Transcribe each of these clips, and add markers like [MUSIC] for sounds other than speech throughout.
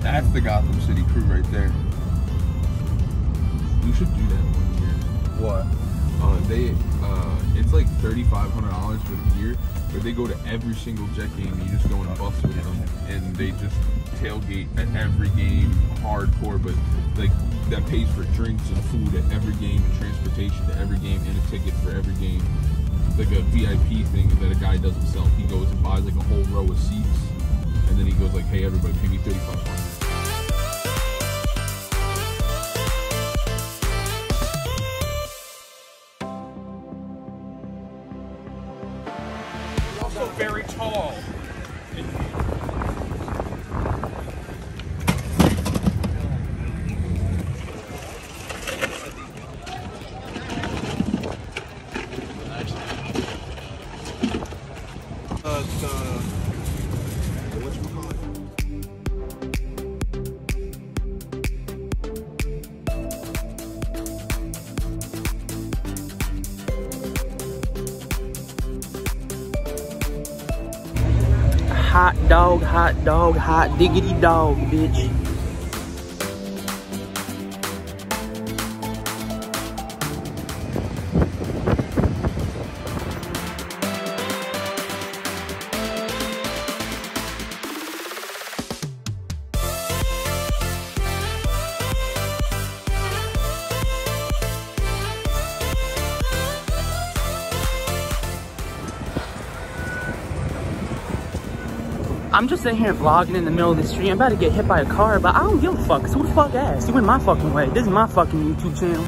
That's the Gotham City crew right there. We should do that one year. What? Uh, they, uh, it's like thirty-five hundred dollars for the year, but they go to every single Jet game. You just go and bus with them, and they just tailgate at every game, hardcore. But like that pays for drinks and food at every game, and transportation to every game, and a ticket for every game. It's Like a VIP thing that a guy does himself. He goes and buys like a whole row of seats, and then he goes like, "Hey, everybody, pay me thirty-five hundred. also very tall. Hot dog, hot diggity dog, bitch. I'm just sitting here vlogging in the middle of the street. I'm about to get hit by a car, but I don't give a fuck. 'cause who the fuck ass? You in my fucking way. This is my fucking YouTube channel.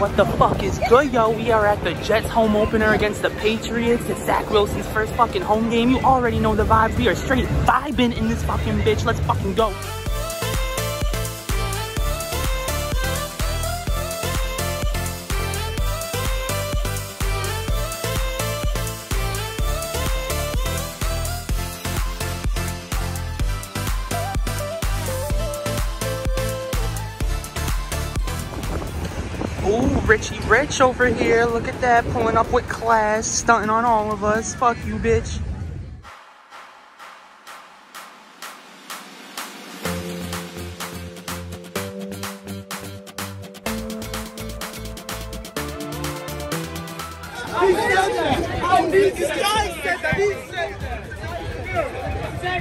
What the fuck is good, yo? We are at the Jets home opener against the Patriots. It's Zach Wilson's first fucking home game. You already know the vibes. We are straight vibing in this fucking bitch. Let's fucking go. Rich over here. Look at that, pulling up with class, stunting on all of us. Fuck you, bitch.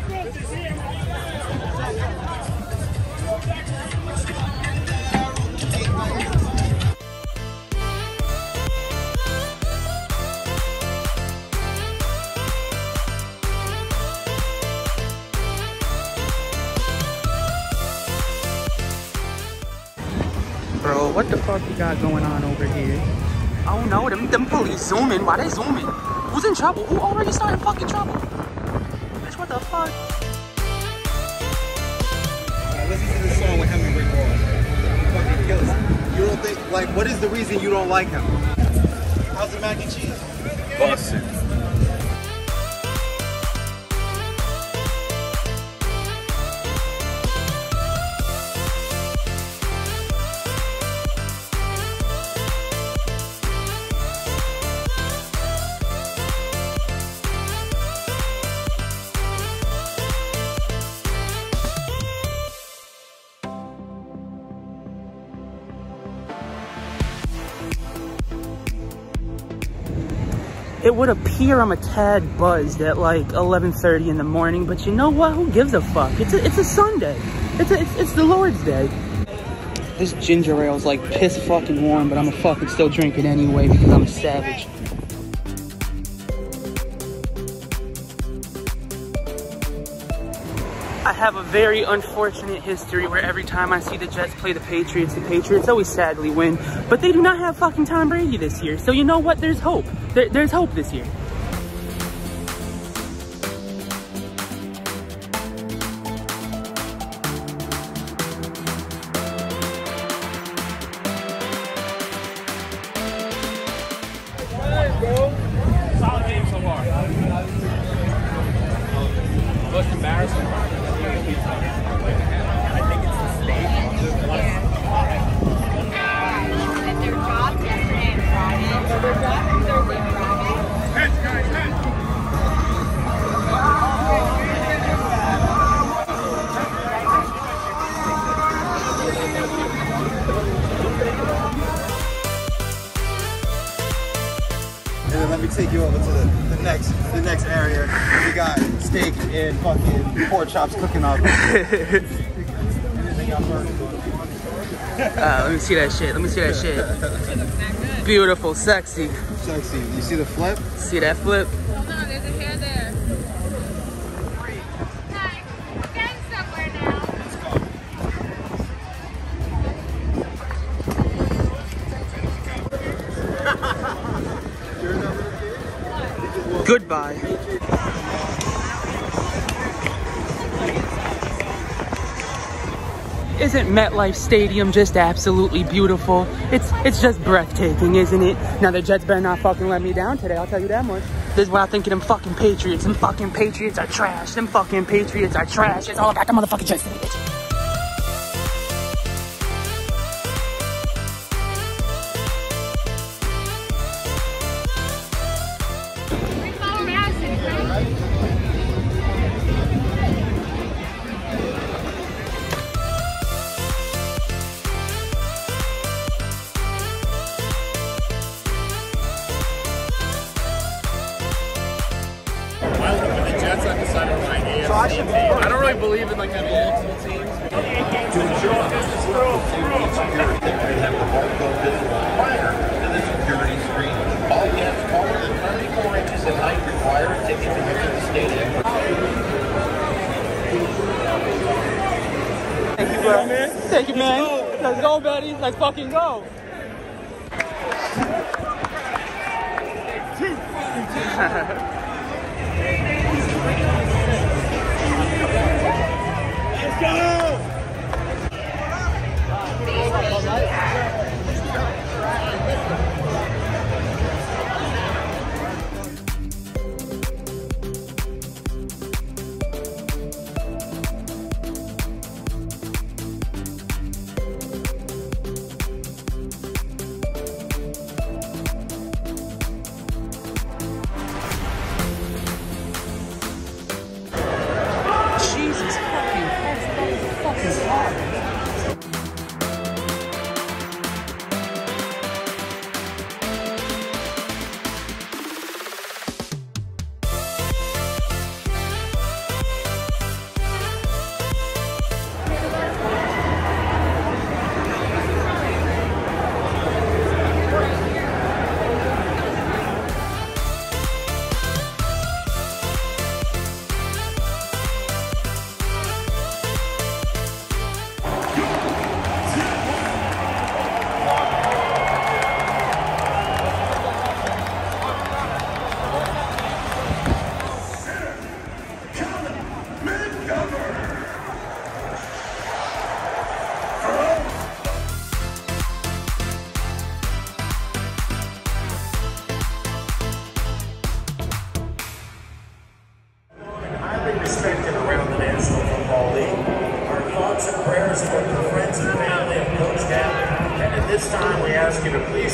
Bro, what the fuck you got going on over here? I don't know, them, them police zooming. Why they zooming? Who's in trouble? Who already started fucking trouble? Bitch, what the fuck? Listen to this song with him and Rick Ross. He fucking kills. You don't think like what is the reason you don't like him? How's the mac and cheese? Bussin'. It would appear I'm a tad buzzed at like 11:30 in the morning, but you know what? Who gives a fuck? It's a, it's a Sunday. It's a, it's, it's the Lord's Day. This ginger ale is like piss fucking warm, but I'm a fucking still drink it anyway because I'm a savage. I have a very unfortunate history where every time I see the Jets play the Patriots, the Patriots always sadly win. But they do not have fucking Tom Brady this year. So you know what? There's hope. There, there's hope this year. The next area. We got steak and fucking pork chops cooking up. and then they got burgers. [LAUGHS] Uh, let me see that shit. Let me see that shit. Beautiful, sexy. Sexy. You see the flip? See that flip? Isn't MetLife Stadium just absolutely beautiful? It's it's just breathtaking, isn't it? Now the Jets better not fucking let me down today, I'll tell you that much. This is what I think of them fucking Patriots. Them fucking Patriots are trash. Them fucking Patriots are trash. It's all about the motherfucking Jets. Man. Let's go. Let's fucking go.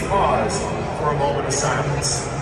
Pause for a moment of silence.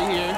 Out of here.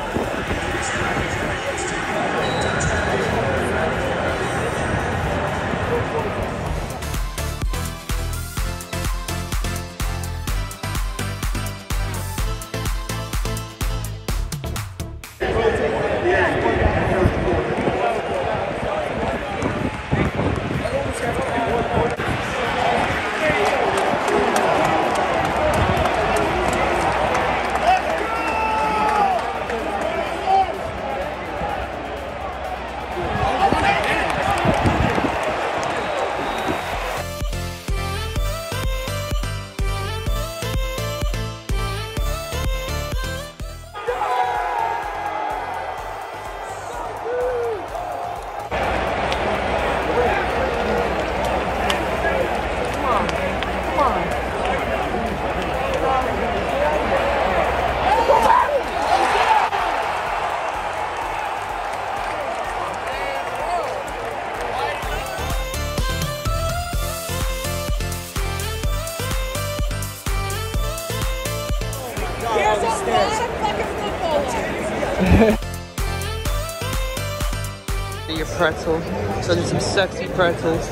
Pretzel. So there's some sexy pretzels.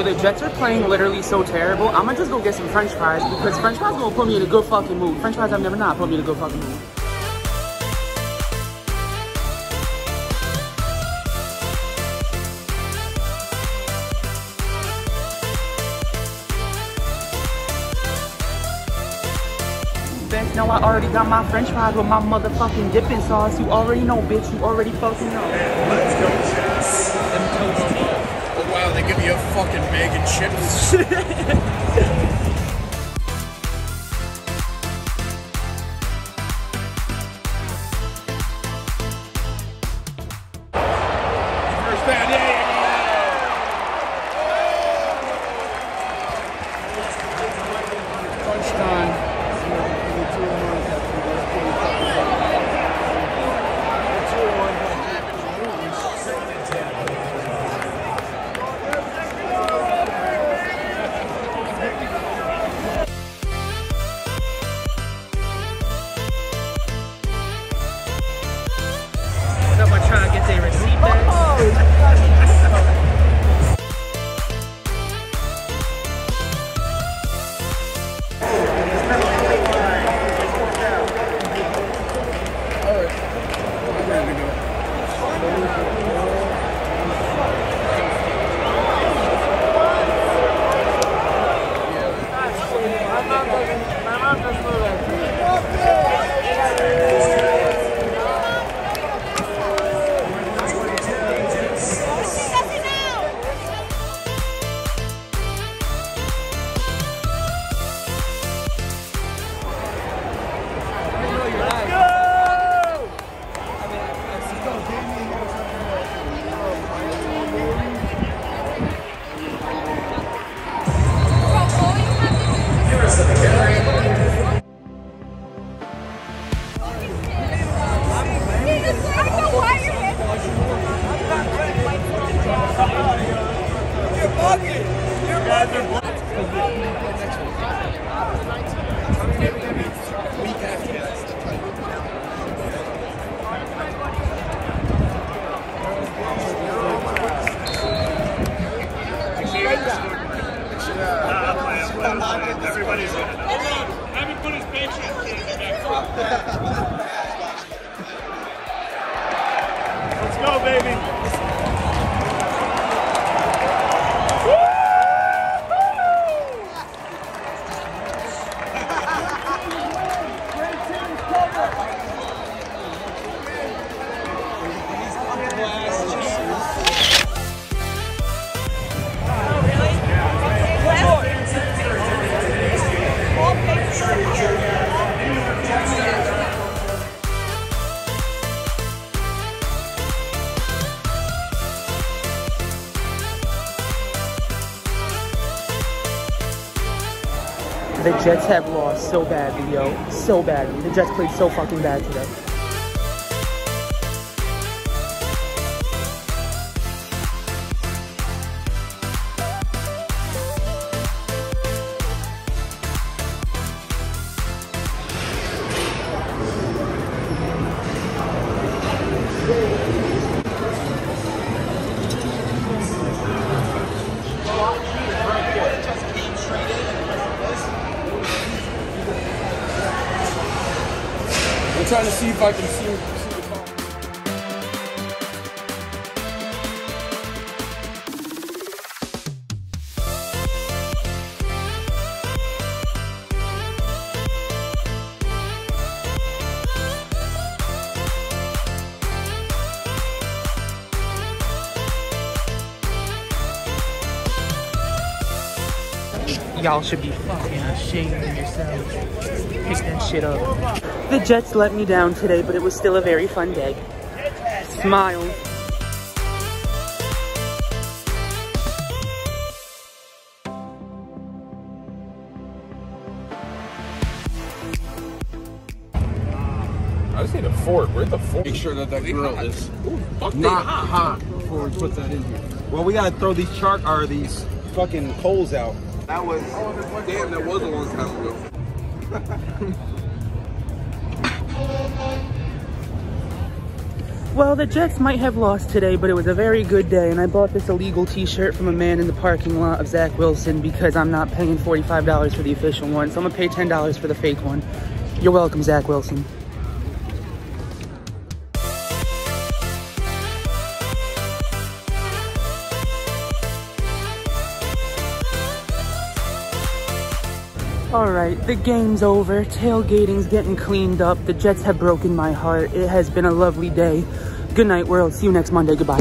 Yo, the Jets are playing literally so terrible. I'm gonna just go get some french fries because french fries gonna put me in a good fucking mood. French fries have never not put me in a good fucking mood. Bitch, no, I already got my french fries with my motherfucking dipping sauce. You already know, bitch. You already fucking know. Let's go, Jets. Oh wow, they give you a fucking bag of chips. [LAUGHS] First down, yeah, Crunch time. Jets have lost so badly, yo. So badly. The Jets played so fucking bad today. Y'all should be fucking ashamed of yourselves. Pick that shit up. The Jets let me down today, but it was still a very fun day. Smile. I would the fort. Where's the fort? Make sure that that grill is Fuck not hot. hot before we put that in here. Well, we gotta throw these chart or these fucking coals out. That was damn. That was a long time ago. Well, the Jets might have lost today, but it was a very good day, and I bought this illegal t-shirt from a man in the parking lot of Zach Wilson because I'm not paying $45 for the official one, so I'm gonna pay $10 for the fake one. You're welcome, Zach Wilson. All right, the game's over. Tailgating's getting cleaned up. The Jets have broken my heart. It has been a lovely day. Good night, world. See you next Monday. Goodbye.